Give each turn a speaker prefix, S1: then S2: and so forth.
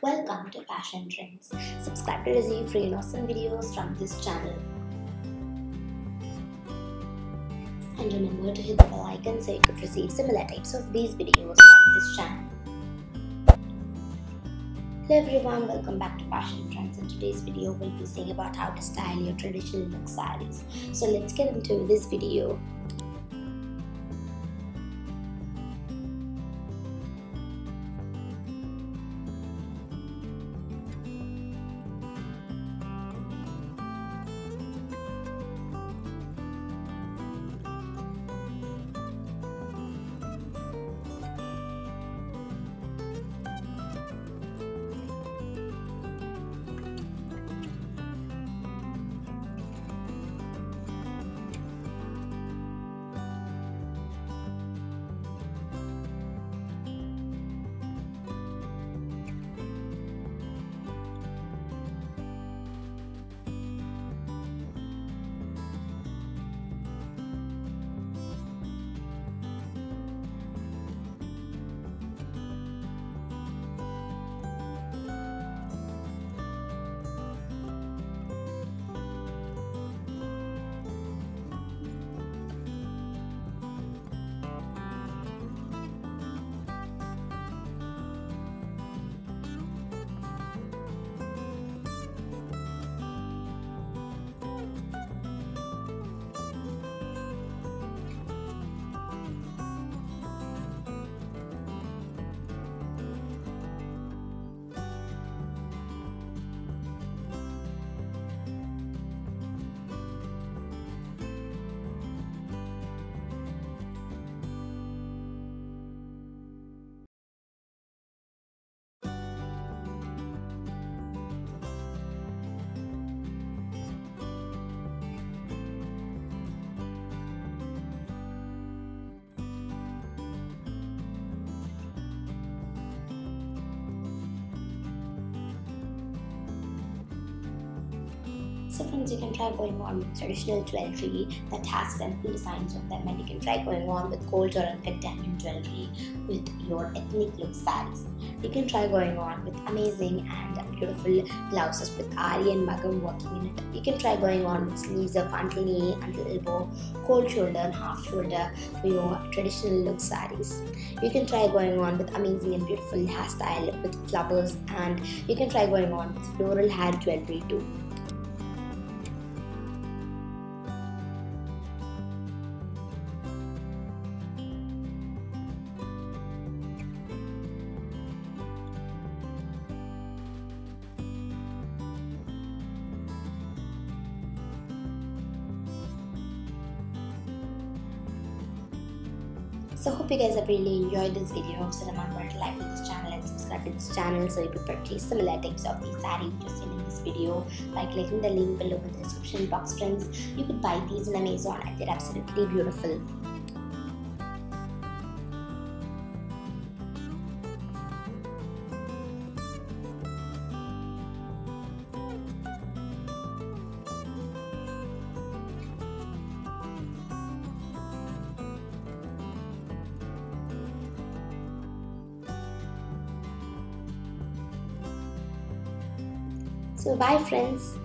S1: Welcome to Fashion Trends. Subscribe to receive free and awesome videos from this channel. And remember to hit the bell icon so you could receive similar types of these videos from this channel. Hello everyone, welcome back to Fashion Trends. In today's video, we'll be seeing about how to style your traditional look sarees. So let's get into this video. So friends, you can try going on with traditional jewelry that has simple designs on them and you can try going on with gold or diamond jewelry with your ethnic look sarees. You can try going on with amazing and beautiful blouses with aari and maggam working in it. You can try going on with sleeves of until knee, until elbow, cold shoulder and half shoulder for your traditional look sarees. You can try going on with amazing and beautiful hairstyle with flowers and you can try going on with floral hair jewelry too. So hope you guys have really enjoyed this video. So remember to like this channel and subscribe to this channel so you could purchase similar types of these sarees which seen in this video by clicking the link below in the description box friends. You could buy these in Amazon and they're absolutely beautiful. So bye friends.